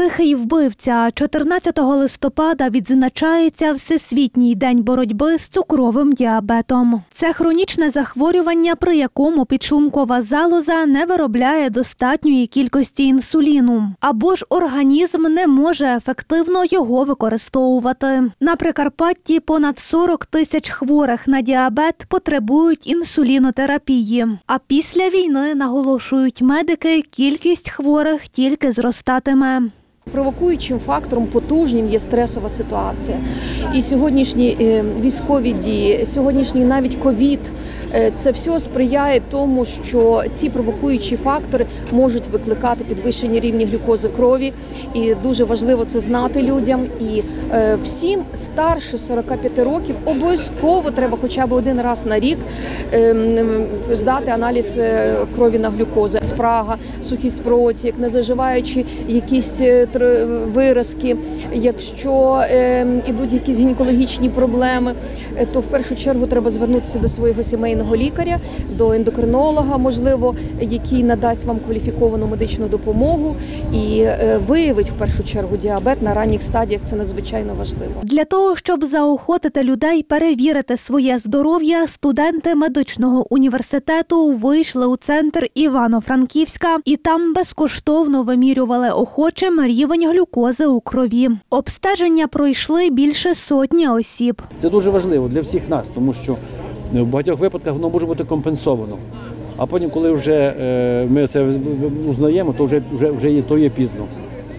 тихий вбивця. 14 листопада відзначається Всесвітній день боротьби з цукровим діабетом. Це хронічне захворювання, при якому підшлункова залоза не виробляє достатньої кількості інсуліну, або ж організм не може ефективно його використовувати. На Прикарпатті понад 40 тисяч хворих на діабет потребують інсулінотерапії. А після війни наголошують медики, кількість хворих тільки зростатиме. Провокуючим фактором потужнім є стресова ситуація. І сьогоднішні е, військові дії, сьогоднішній навіть ковід е, це все сприяє тому, що ці провокуючі фактори можуть викликати підвищені рівні глюкози крові. І дуже важливо це знати людям. І е, всім старше 45 років обов'язково треба хоча б один раз на рік ем, здати аналіз крові на глюкозу. Спрага, сухість в роті, як не заживаючи якісь виразки, якщо е, ідуть якісь гінекологічні проблеми, е, то в першу чергу треба звернутися до свого сімейного лікаря, до ендокринолога, можливо, який надасть вам кваліфіковану медичну допомогу і е, виявить в першу чергу діабет на ранніх стадіях. Це надзвичайно важливо. Для того, щоб заохотити людей перевірити своє здоров'я, студенти медичного університету вийшли у центр Івано-Франківська і там безкоштовно вимірювали охочим рівень глюкози у крові. Обстеження пройшли більше сотні осіб. Це дуже важливо для всіх нас, тому що в багатьох випадках воно може бути компенсовано. А потім, коли вже е, ми це узнаємо, то вже, вже, вже є, то є пізно.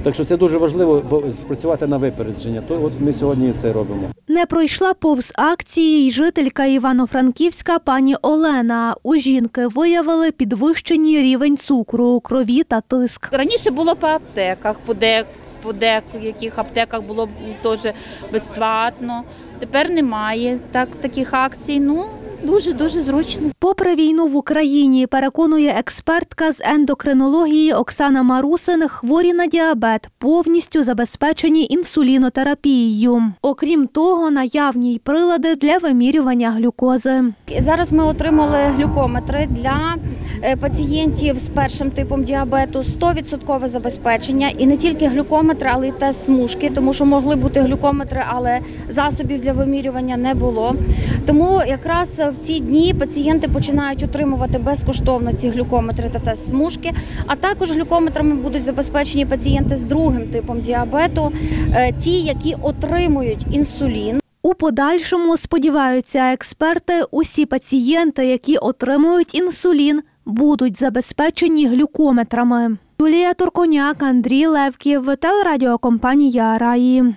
Так що це дуже важливо бо спрацювати на випередження. То от ми сьогодні це робимо. Не пройшла повз акції й жителька Івано-Франківська пані Олена. У жінки виявили підвищений рівень цукру крові та тиск. Раніше було по аптеках, по дек, по деяких аптеках було теж безплатно. Тепер немає так, таких акцій. Ну, дуже дуже зручно. Попри війну в Україні, переконує експертка з ендокринології Оксана Марусин, хворі на діабет повністю забезпечені інсулінотерапією. Окрім того, наявні й прилади для вимірювання глюкози. Зараз ми отримали глюкометри для е, пацієнтів з першим типом діабету 100% забезпечення і не тільки глюкометри, але й тест смужки, тому що могли бути глюкометри, але засобів для вимірювання не було. Тому якраз в ці дні пацієнти починають отримувати безкоштовно ці глюкометри та тест смужки. А також глюкометрами будуть забезпечені пацієнти з другим типом діабету, е, ті, які отримують інсулін. У подальшому сподіваються експерти, усі пацієнти, які отримують інсулін, будуть забезпечені глюкометрами. Юлія Турконяк, Андрій Левків, телерадіокомпанія Раї.